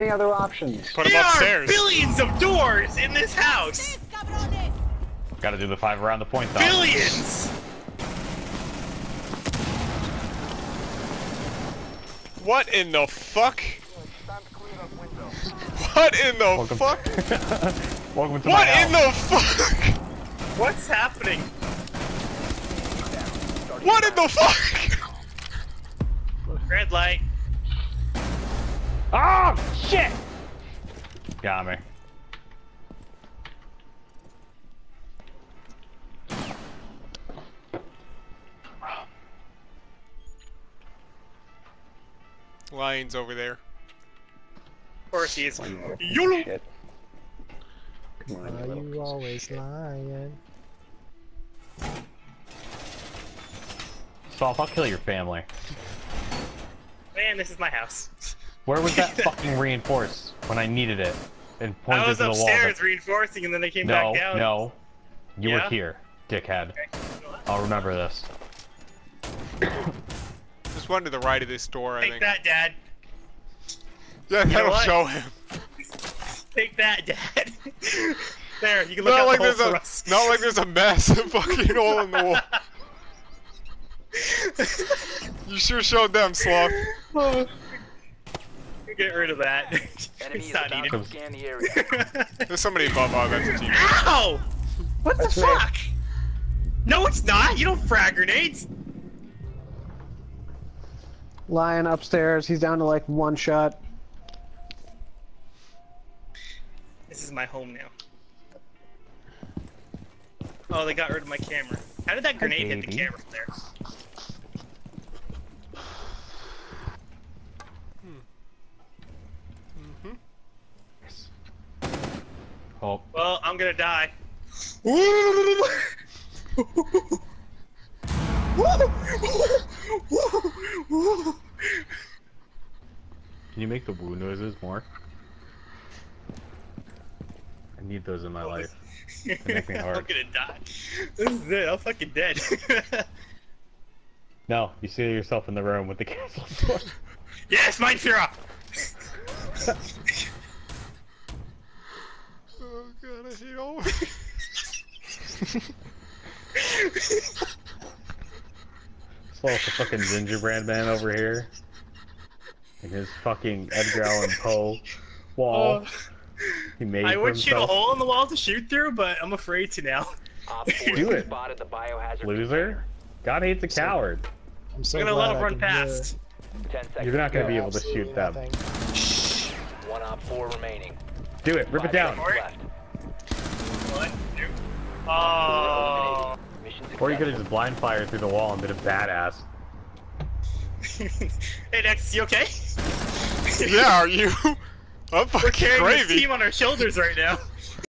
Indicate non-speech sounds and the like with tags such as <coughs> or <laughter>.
Any other options? Put him There are upstairs. billions of doors in this house. Gotta do the five around the point though. Billions. What in the fuck? What in the Welcome. fuck? <laughs> Welcome to What my in house. the fuck? What's happening? What in the fuck? <laughs> Red light. Oh shit! Got me. Lions over there. Of course he is. Oh, shit. YOLO. Come on, Are you you always lying? Soph, I'll kill your family. Man, this is my house. <laughs> Where was that <laughs> fucking reinforced when I needed it? And I pointed was to the wall. upstairs but- reinforcing, and then I came No, back down. no. You Yeah? were here, dickhead. Okay. I'll remember this. <coughs> Just one to the right of this door, I Take think. that, Dad. Yeah, that'll what? show <laughs> him. Take that, Dad. <laughs> there, you can look Not out like the hole there's a for us. not like there's a massive fucking hole in the wall. You sure showed them, Sloth. Oh. Get rid of that. <laughs> Enemy it's is not about needed. to scan the area. <laughs> There's somebody above. Oh, that's a team. Ow! What the me. fuck? No, it's not. You don't frag grenades. Lion upstairs. He's down to like one shot. This is my home now. Oh, they got rid of my camera. How did that grenade hit the camera there? Oh, Well, I'm gonna die. can you make the woo noises more? I need those in my life. make me <laughs> I'm gonna die. This is it. I'm fucking dead. <laughs> No, you see yourself in the room with the <laughs> castle door. yes, Mein Führer! Oh god, I hate all. The fucking gingerbread man over here. And his fucking Edgar Allan Poe wall. Oh. he made I for would shoot a hole in the wall to shoot through, but I'm afraid to now. Op <laughs> 4 Do it. spotted the biohazard Loser. God hates a coward. I'm so I'm gonna glad let him run past. container. Ten seconds. You're not gonna go. be able to shoot them. nothing. One op 4 remaining. Do it. Rip it Five down. Seconds left. What? Oh. Or you could have just blind fired through the wall and been a badass. <laughs> hey, Dex, you okay? yeah, are you? <laughs> I'm fucking We're carrying this gravy. team on our shoulders right now.